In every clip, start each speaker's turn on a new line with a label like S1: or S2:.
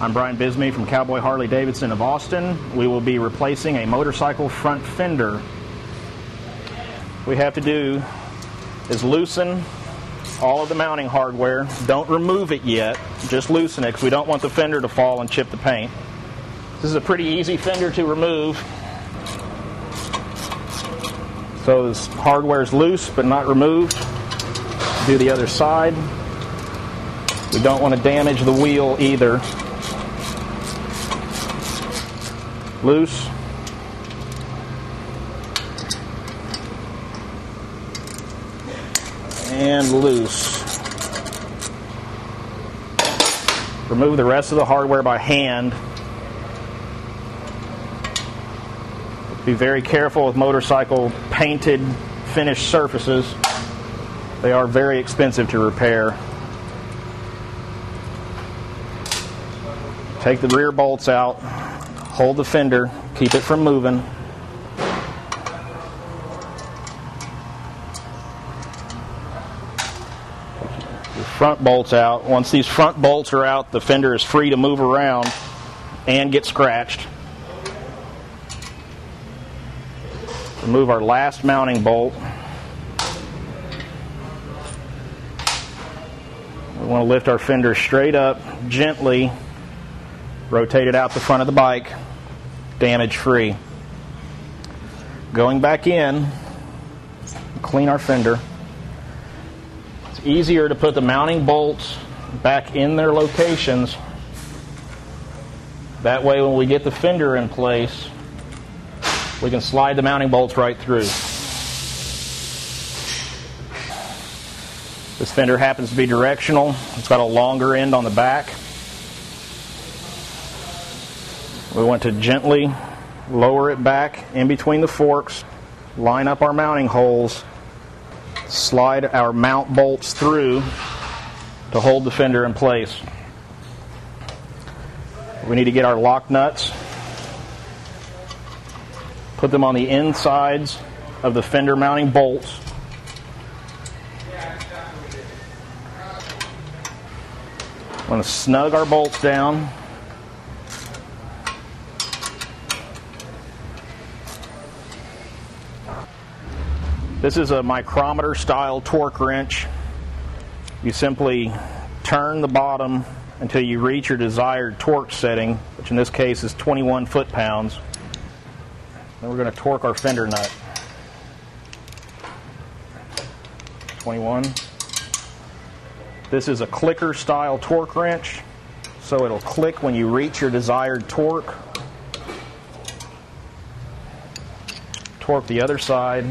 S1: I'm Brian Bisbee from Cowboy Harley Davidson of Austin. We will be replacing a motorcycle front fender. we have to do is loosen all of the mounting hardware. Don't remove it yet, just loosen it because we don't want the fender to fall and chip the paint. This is a pretty easy fender to remove. So this hardware is loose but not removed. Do the other side. We don't want to damage the wheel either. Loose. And loose. Remove the rest of the hardware by hand. Be very careful with motorcycle painted finished surfaces. They are very expensive to repair. Take the rear bolts out, hold the fender, keep it from moving. The front bolts out. Once these front bolts are out, the fender is free to move around and get scratched. Remove our last mounting bolt. We want to lift our fender straight up, gently, rotate it out the front of the bike, damage free. Going back in, clean our fender. It's easier to put the mounting bolts back in their locations. That way, when we get the fender in place, we can slide the mounting bolts right through. This fender happens to be directional. It's got a longer end on the back. We want to gently lower it back in between the forks, line up our mounting holes, slide our mount bolts through to hold the fender in place. We need to get our lock nuts Put them on the insides of the fender mounting bolts. I'm going to snug our bolts down. This is a micrometer style torque wrench. You simply turn the bottom until you reach your desired torque setting, which in this case is 21 foot pounds. Then we're going to torque our fender nut. 21. This is a clicker style torque wrench, so it'll click when you reach your desired torque. Torque the other side.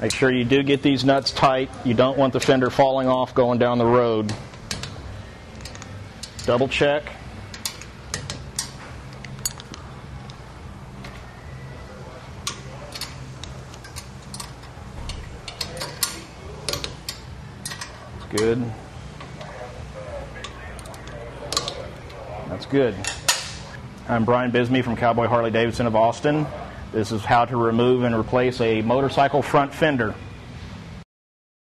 S1: Make sure you do get these nuts tight. You don't want the fender falling off going down the road. Double check. That's good. That's good. I'm Brian Bisbee from Cowboy Harley Davidson of Austin. This is how to remove and replace a motorcycle front fender.